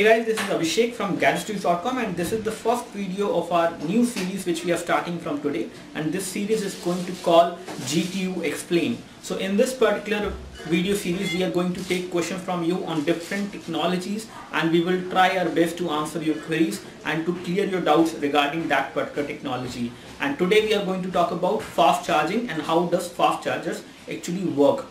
Hey guys, this is Abhishek from gadgetstouse.com and this is the first video of our new series which we are starting from today and this series is going to call GTU Explain. So in this particular video series we are going to take questions from you on different technologies and we will try our best to answer your queries and to clear your doubts regarding that particular technology. And today we are going to talk about fast charging and how does fast chargers actually work.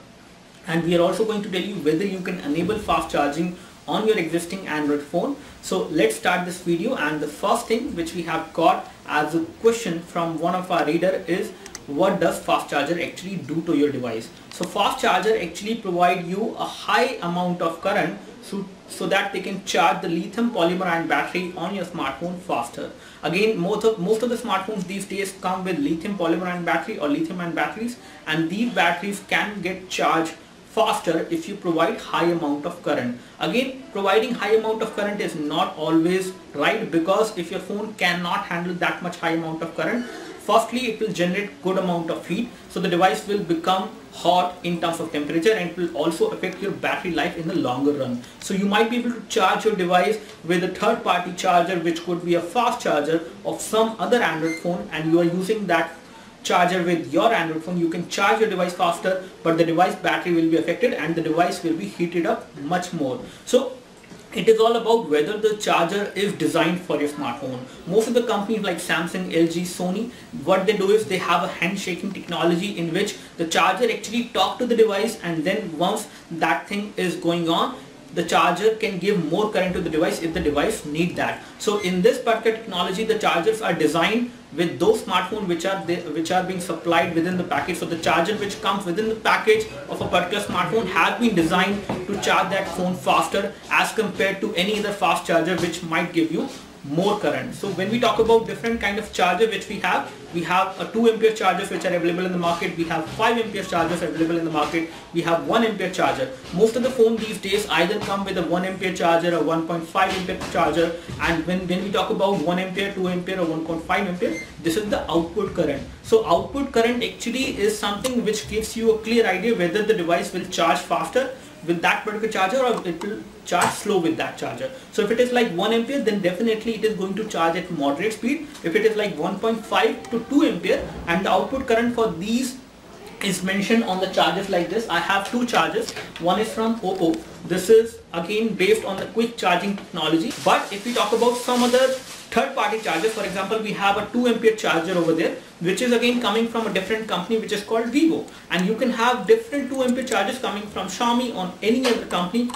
And we are also going to tell you whether you can enable fast charging on your existing Android phone. So let's start this video and the first thing which we have got as a question from one of our reader is what does fast charger actually do to your device. So fast charger actually provide you a high amount of current so, so that they can charge the lithium polymer ion battery on your smartphone faster. Again, most of, most of the smartphones these days come with lithium polymer ion battery or lithium ion batteries and these batteries can get charged faster if you provide high amount of current. Again, providing high amount of current is not always right because if your phone cannot handle that much high amount of current, firstly it will generate good amount of heat so the device will become hot in terms of temperature and it will also affect your battery life in the longer run. So you might be able to charge your device with a third party charger which could be a fast charger of some other Android phone and you are using that charger with your Android phone, you can charge your device faster, but the device battery will be affected and the device will be heated up much more. So it is all about whether the charger is designed for your smartphone. Most of the companies like Samsung, LG, Sony, what they do is they have a handshaking technology in which the charger actually talk to the device and then once that thing is going on, the charger can give more current to the device if the device need that. So in this particular technology, the chargers are designed with those smartphones which are which are being supplied within the package. So the charger which comes within the package of a particular smartphone has been designed to charge that phone faster as compared to any other fast charger which might give you more current. So when we talk about different kind of charger which we have, we have a 2 ampere chargers which are available in the market, we have 5 ampere chargers available in the market, we have 1 ampere charger. Most of the phone these days either come with a 1 ampere charger or 1.5 ampere charger and when, when we talk about 1 ampere, 2 ampere or 1.5 ampere, this is the output current. So output current actually is something which gives you a clear idea whether the device will charge faster with that particular charger or it will charge slow with that charger. So if it is like 1 ampere then definitely it is going to charge at moderate speed. If it is like 1.5 to 2 ampere and the output current for these is mentioned on the charges like this. I have two charges. One is from Oppo. This is again based on the quick charging technology. But if we talk about some other third party chargers for example we have a 2 ampere charger over there which is again coming from a different company which is called Vivo and you can have different 2 ampere chargers coming from Xiaomi on any other company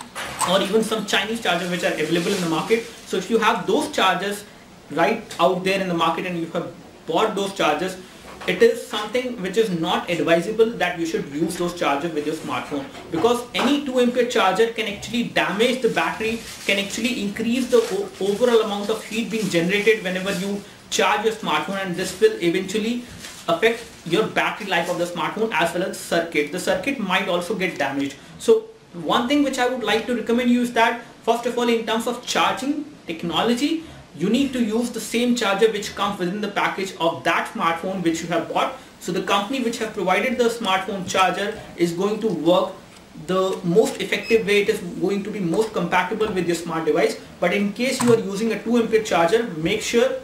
or even some Chinese chargers which are available in the market so if you have those chargers right out there in the market and you have bought those chargers it is something which is not advisable that you should use those chargers with your smartphone. Because any 2 ampere charger can actually damage the battery can actually increase the overall amount of heat being generated whenever you charge your smartphone and this will eventually affect your battery life of the smartphone as well as circuit. The circuit might also get damaged. So one thing which I would like to recommend you is that first of all in terms of charging technology you need to use the same charger which comes within the package of that smartphone which you have bought. So the company which have provided the smartphone charger is going to work the most effective way. It is going to be most compatible with your smart device. But in case you are using a 2 ampere charger make sure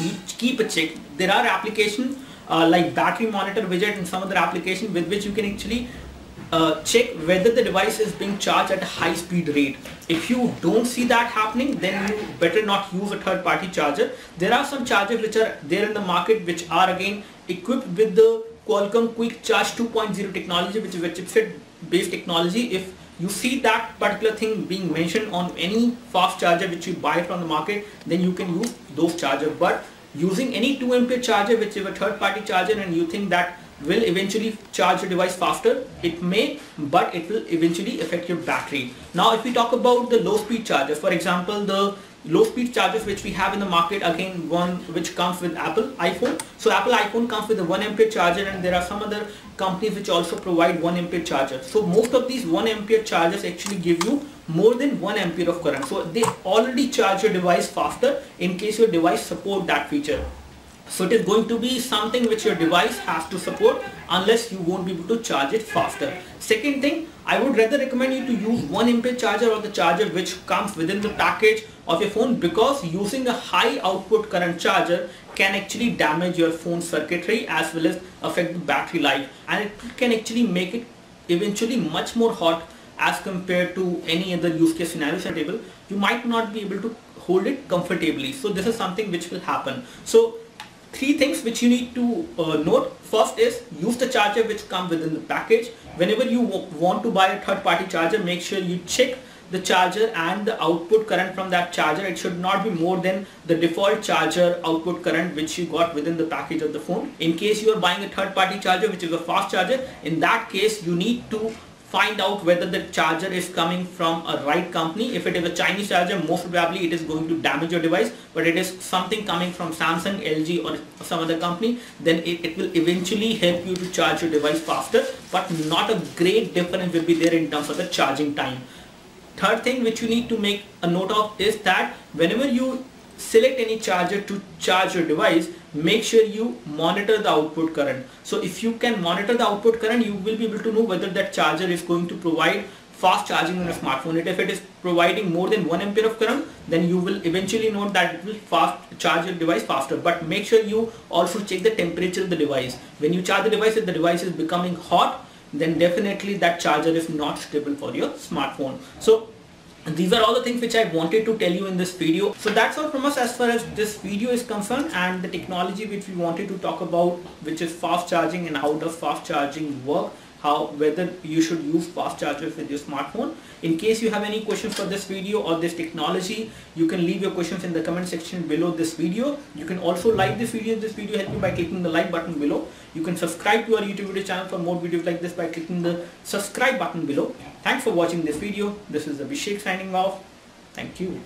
you keep a check. There are applications uh, like battery monitor widget and some other application with which you can actually uh, check whether the device is being charged at a high speed rate. If you don't see that happening, then you better not use a third party charger. There are some chargers which are there in the market which are again equipped with the Qualcomm Quick Charge 2.0 technology which is a chipset based technology. If you see that particular thing being mentioned on any fast charger which you buy from the market, then you can use those chargers. But using any 2 ampere charger which is a third party charger and you think that will eventually charge your device faster. It may but it will eventually affect your battery. Now if we talk about the low speed charger for example the low speed chargers which we have in the market again one which comes with Apple iPhone. So Apple iPhone comes with a 1 ampere charger and there are some other companies which also provide 1 ampere charger. So most of these 1 ampere chargers actually give you more than 1 ampere of current. So they already charge your device faster in case your device support that feature So it is going to be something which your device has to support unless you won't be able to charge it faster. Second thing, I would rather recommend you to use 1 ampere charger or the charger which comes within the package of your phone because using a high output current charger can actually damage your phone circuitry as well as affect the battery life. And it can actually make it eventually much more hot as compared to any other use case scenario table you might not be able to hold it comfortably. So this is something which will happen. So three things which you need to uh, note. First is use the charger which come within the package. Whenever you want to buy a third party charger make sure you check the charger and the output current from that charger. It should not be more than the default charger output current which you got within the package of the phone. In case you are buying a third party charger which is a fast charger in that case you need to find out whether the charger is coming from a right company. If it is a Chinese charger, most probably it is going to damage your device, but it is something coming from Samsung, LG or some other company, then it, it will eventually help you to charge your device faster, but not a great difference will be there in terms of the charging time. Third thing which you need to make a note of is that whenever you select any charger to charge your device make sure you monitor the output current. So if you can monitor the output current you will be able to know whether that charger is going to provide fast charging on a smartphone. If it is providing more than 1 ampere of current then you will eventually know that it will fast charge your device faster. But make sure you also check the temperature of the device. When you charge the device if the device is becoming hot then definitely that charger is not stable for your smartphone. So these are all the things which I wanted to tell you in this video. So that's all from us as far as this video is concerned and the technology which we wanted to talk about which is fast charging and how does fast charging work how whether you should use fast chargers with your smartphone. In case you have any questions for this video or this technology, you can leave your questions in the comment section below this video. You can also like this video. This video help me by clicking the like button below. You can subscribe to our YouTube video channel for more videos like this by clicking the subscribe button below. Thanks for watching this video. This is Abhishek signing off. Thank you.